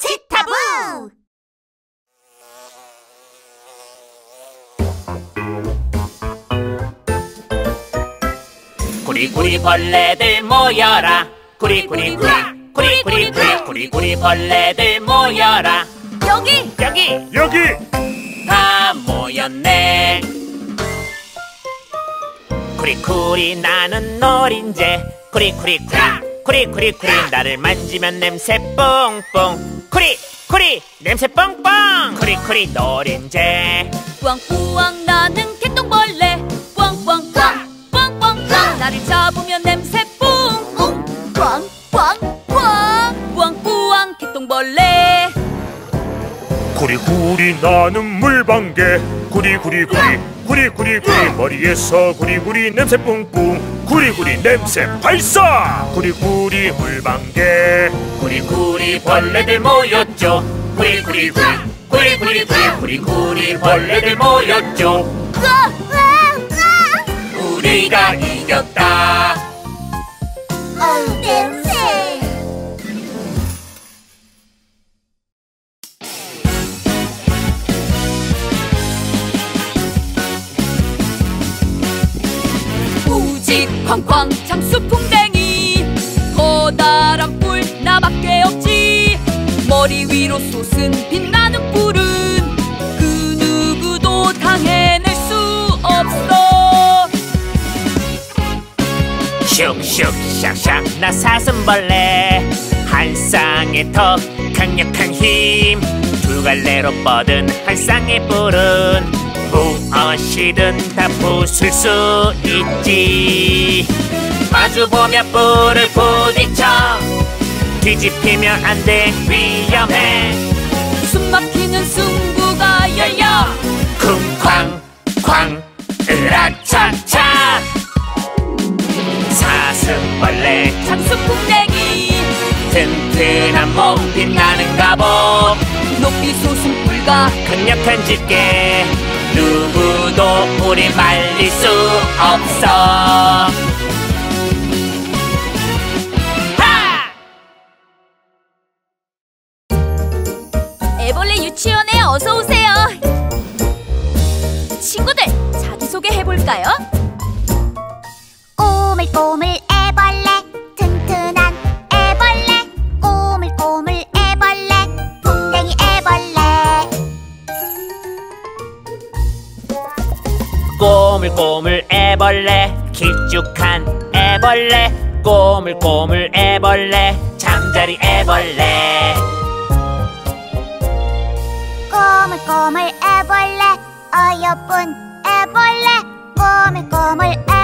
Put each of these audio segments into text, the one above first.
치타부! 구리구리 벌레들 모여라. 구리구리 구리 구리 구리 구리 구리 구리 벌레들 모여라. 여기! 여기! 여기! 다 모였네. 구리구리 나는 노린재 구리구리 구리 구리구리 구리 나를 만지면 냄새 뽕뽕. 구리 구리 냄새 뽕뽕. 구리구리 노린재 뿌왕뿌왕 나는 개똥벌레. 뿌왕뿌왕 뿌왕뿌왕 나를 잡으면 냄새 뿡뿡 뿌왕뿌왕 뿌왕뿌왕 개똥벌레. 구리구리 나는 물방개. 구리구리 구리 구리구리 구리. 머리에서 구리구리 냄새 뿡뿡 구리구리 냄새 발사! 구리구리 물방개. 구리구리 벌레들 모였죠. 구리구리 구리 구리구리 구리 구리구리 벌레들 모였죠. 우리가 이겼다. 어우 냄새 쾅쾅 장수풍뎅이. 커다란 뿔 나밖에 없지. 머리 위로 솟은 빛나는 뿔은 그 누구도 당해낼 수 없어. 슉슉 샥샥 나 사슴벌레. 한 쌍의 더 강력한 힘. 두 갈래로 뻗은 한 쌍의 뿔은 무엇이든 다 부술 수 있지. 마주보며 뿔을 부딪혀 뒤집히면 안 돼 위험해. 숨 막히는 승부가 열려 쿵쾅 쾅 으라차차. 사슴벌레 장수풍뎅이 튼튼한 몸 빛나는 갑옷 높이 솟은 뿔과 강력한 집게 누구도 우리 말릴 수 없어 하! 애벌레 유치원에 어서 오세요. 친구들 자기소개 해볼까요? 꼬물꼬물 꼬물꼬물 애벌레 길쭉한 애벌레. 꼬물 꼬물 애벌레 잠자리 애벌레. 꼬물 꼬물 애벌레 어여쁜 애벌레. 꼬물 꼬물 애벌레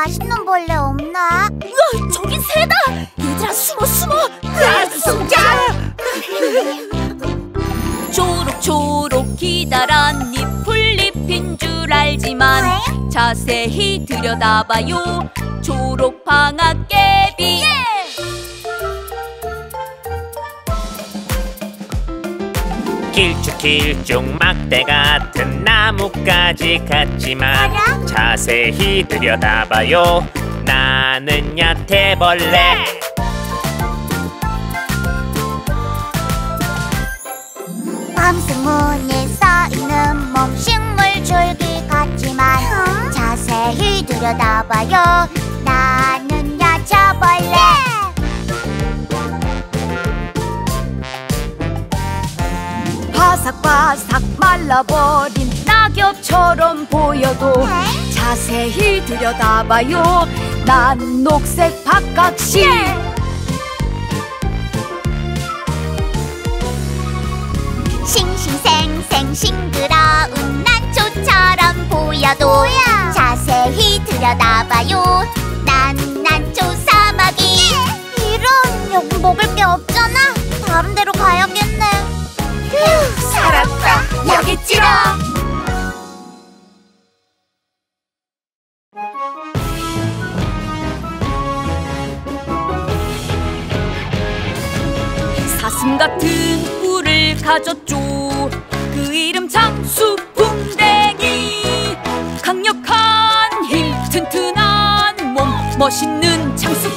맛있는 벌레 없나? 우와 저긴 새다. 얘들아 숨어 숨어. 숨자 초록초록 기다란 잎풀 잎인 줄 알지만 자세히 들여다봐요. 초록 방앗개비. 길쭉길쭉 막대 같은 나뭇가지 같지만 알아? 자세히 들여다봐요. 나는 야태벌레. 밤승문에 쌓이는 몸 식물 줄기 같지만 자세히 들여다봐요 바삭바삭 말라버린 낙엽처럼 보여도 자세히 들여다봐요. 난 녹색 박각시. 싱싱생생 싱그러운 난초처럼 보여도 자세히 들여다봐요 난난 조사막이 이런 여기 먹을 게 없잖아 다른 데로 가야겠네 휴 살았다 여기 있지롱 사슴 같은 뿔을 가졌죠. 그 이름 장수풍뎅이. 강력한 힘 튼튼한 몸 멋있는 장수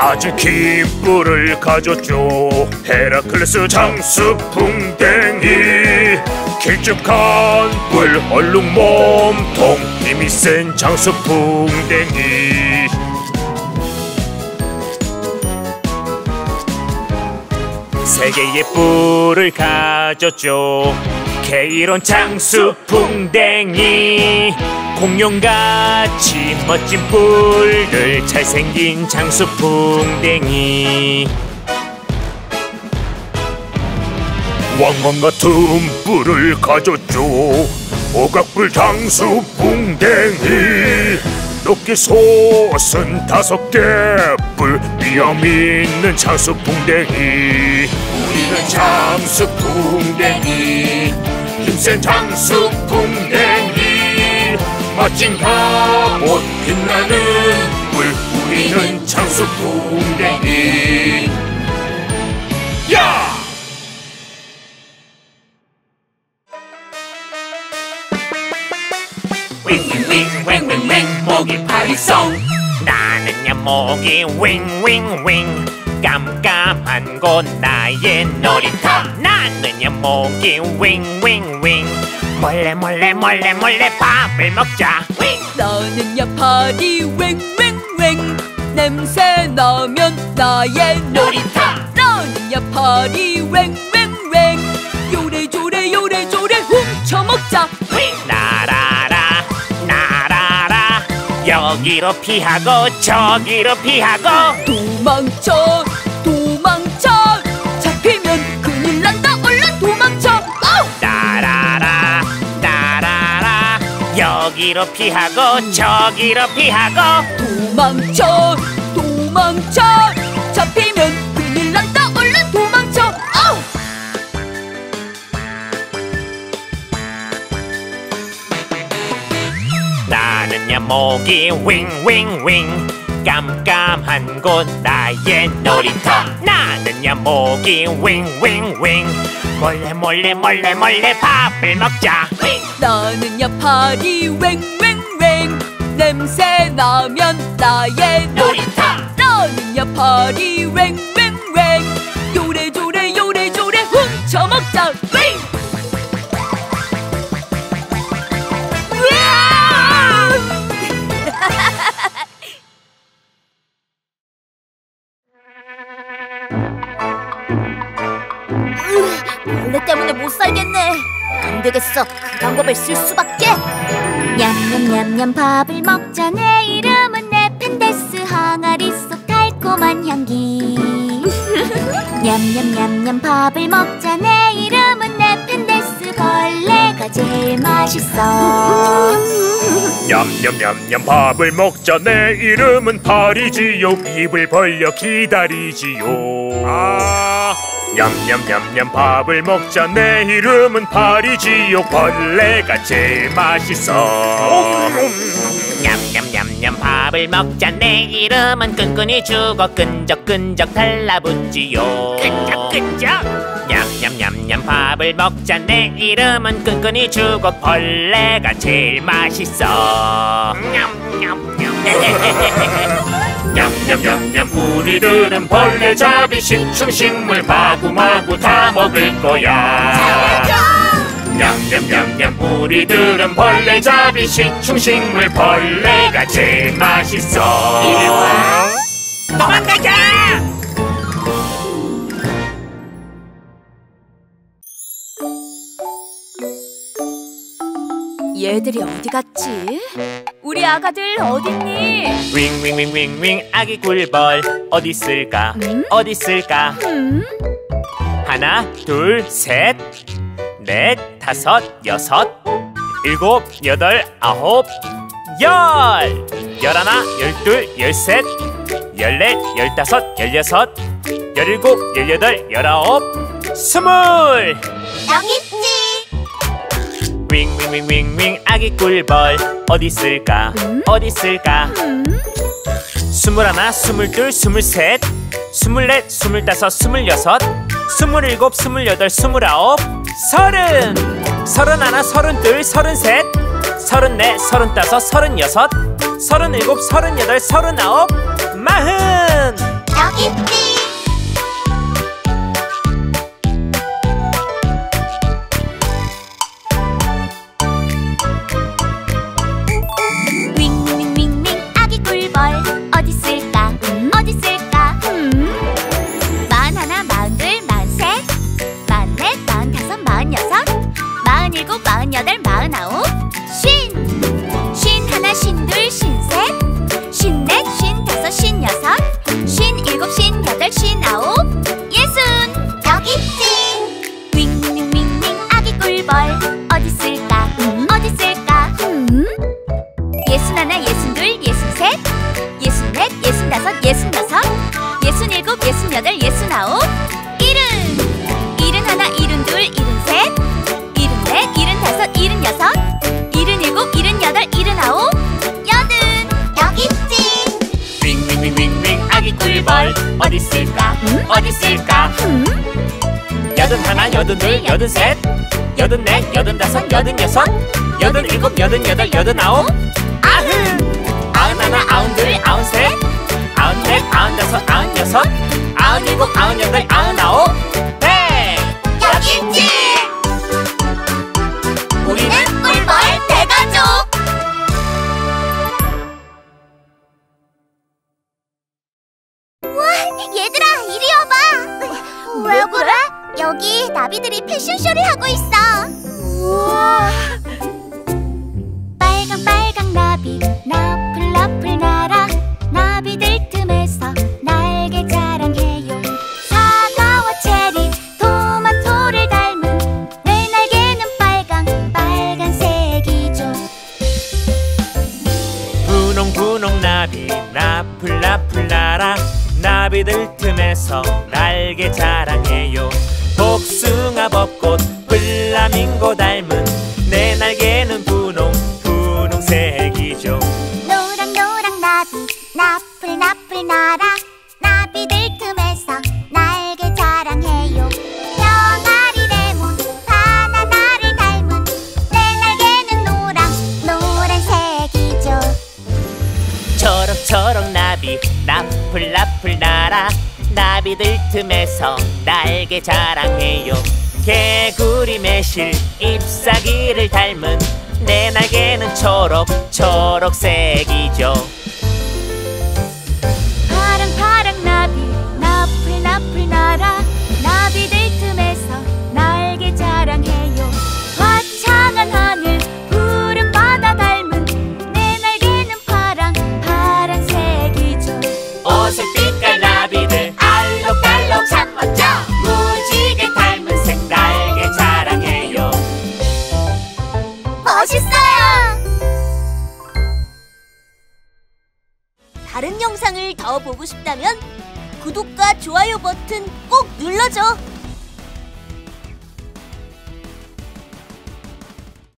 아주 긴 뿔을 가졌죠. 헤라클레스 장수 풍뎅이 길쭉한 뿔 얼룩 몸통 힘이 센 장수 풍뎅이. 세 개의 뿔을 가졌죠 게이론 장수 풍뎅이. 공룡같이 멋진 뿔을 잘생긴 장수 풍뎅이. 왕관 같은 뿔을 가졌죠. 오각뿔 장수 풍뎅이. 높게 솟은 다섯 개뿔 위험 있는 장수 풍뎅이. 우리는 장수 풍뎅이 힘센 장수풍뎅이 멋진 갑옷 빛나는 뿔 우리는 장수풍뎅이 야! 윙윙윙윙윙윙 목이 파리송 나는야 목이 윙윙윙 깜깜한 곳 나의 놀이터. 나는야 목이 윙윙윙. 몰래 몰래 몰래 몰래 밥을 먹자. 윙! 나는 야파리 웽웽웽 냄새 나면 나의 놀이터. 나는 야파리 웽웽웽 요래조래 요래조래 훔쳐먹자. 날아라 날아라 여기로 피하고 저기로 피하고 도망쳐 도망쳐. 잡히면 큰일 난다. 얼른 도망쳐. 아우! 날아라 날아라. 여기로 피하고 저기로 피하고. 도망쳐 도망쳐. 잡히면 큰일 난다. 얼른 도망쳐. 아우! 나는야 목이 윙윙윙 깜깜한 곳 나의 놀이터 나는 야 목이 윙윙윙 몰래 몰래 몰래 몰래 밥을 먹자 윙 나는 야 파리 웽웽웽 냄새 나면 나의 놀이터 나는 야 파리 웽웽웽 요래조래 요래조래 훔쳐먹자 못 살겠네. 안 되겠어. 그 방법을 쓸 수밖에. 냠냠냠냠 밥을 먹자. 내 이름은 네펜데스 항아리 속 달콤한 향기. 냠냠냠냠 밥을 먹자. 내 이름은 네펜데스 벌레가 제일 맛있어. 냠냠냠냠 밥을 먹자 내 이름은 파리지요 입을 벌려 기다리지요 아 냠냠냠냠 밥을 먹자. 내 이름은 파리지요. 벌레가 제일 맛있어. 냠냠냠냠 밥을 먹자. 내 이름은 끈끈이 죽어 끈적끈적 달라붙지요. 끈적끈적. 냠냠냠냠 밥을 먹자. 내 이름은 끈끈이 죽어 벌레가 제일 맛있어. 냠냠냠 냠냠냠냠 우리들은 벌레 잡이 식충식물 마구마구 다 먹을 거야. 냠냠냠냠 우리들은 벌레 잡이 식충식물 벌레가 제일 맛있어. 도망가자! 얘들이 어디 갔지? 우리 아가들 어딨니? 윙윙윙윙윙 아기 꿀벌 어디 있을까 음? 어디 있을까 음? 하나, 둘, 셋, 넷, 다섯, 여섯, 일곱, 여덟, 아홉, 열! 열하나, 열둘, 열셋, 열넷, 열다섯, 열여섯, 열일곱, 열여덟, 열아홉, 스물! 여기 있지. 윙윙윙윙윙 아기 꿀벌 어디 있을까? 어디 있을까? 스물하나 스물둘 스물셋 스물넷 스물다섯 스물여섯 스물일곱 스물여덟 스물아홉 서른! 서른하나 서른둘 서른셋 서른넷 서른다섯 서른여섯 서른일곱 서른여덟 서른아홉 마흔! 여기 있지. 마흔 일곱 마흔 여덟 마흔 아홉 어디 있을까? 여든 하나 여든 둘 여든 셋. 여든 넷 여든 다섯 여든 여섯. 여든 일곱 여든 여덟 여든 아홉. 아흔. 아흔 하나 아흔 둘 아흔 셋. 아흔 넷 아흔 다섯 아흔 여섯. 아흔 일곱 아흔 여덟 아흔 벚꽃 플라밍고 닮은 내 날개는 분홍 분홍색이죠. 노랑 노랑 나비 나풀 나풀 날아 나비들 틈에서 날개 자랑해요. 병아리 레몬 바나나를 닮은 내 날개는 노랑 노란색이죠. 초록초록 나비 나풀 나풀 날아 나비들 틈에서 날개 자랑해요 개구리 매실 잎사귀를 닮은 내 날개는 초록 초록색이죠 다른 영상을